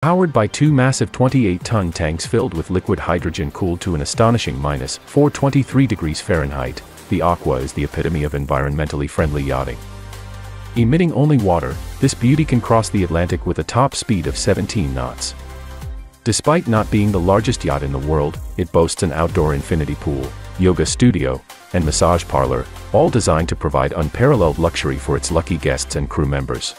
Powered by two massive 28-ton tanks filled with liquid hydrogen cooled to an astonishing minus 423 degrees Fahrenheit, the Aqua is the epitome of environmentally friendly yachting. Emitting only water, this beauty can cross the Atlantic with a top speed of 17 knots. Despite not being the largest yacht in the world, it boasts an outdoor infinity pool, yoga studio, and massage parlor, all designed to provide unparalleled luxury for its lucky guests and crew members.